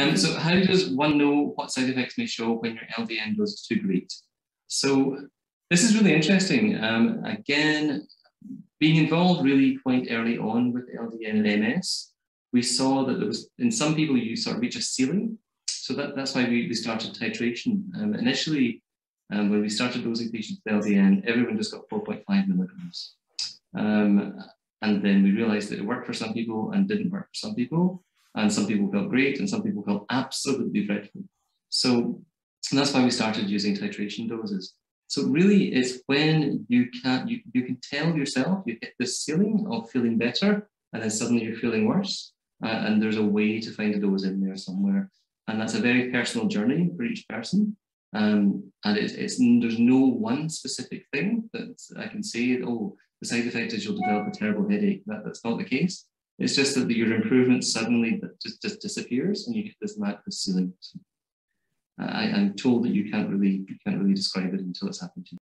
Um, so how does one know what side effects may show when your LDN dose is too great? So this is really interesting. Um, again, being involved really quite early on with LDN and MS, we saw that there was, in some people, you sort of reach a ceiling. So that, that's why we, we started titration. Um, initially, um, when we started dosing patients with LDN, everyone just got 4.5 milligrams. Um, and then we realized that it worked for some people and didn't work for some people. And some people felt great and some people felt absolutely dreadful. So that's why we started using titration doses. So really it's when you can you, you can tell yourself you hit the ceiling of feeling better and then suddenly you're feeling worse. Uh, and there's a way to find a dose in there somewhere. And that's a very personal journey for each person. Um, and it's, it's, there's no one specific thing that I can say, oh, the side effect is you'll develop a terrible headache. That, that's not the case. It's just that your improvement suddenly just, just disappears and you get this mad ceiling. So I, am told that you can't really you can't really describe it until it's happened to you.